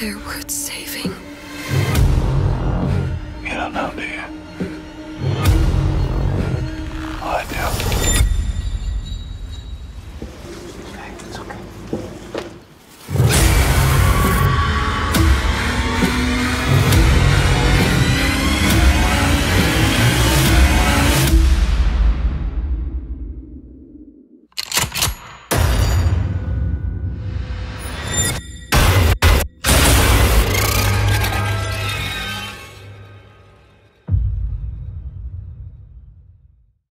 Their words save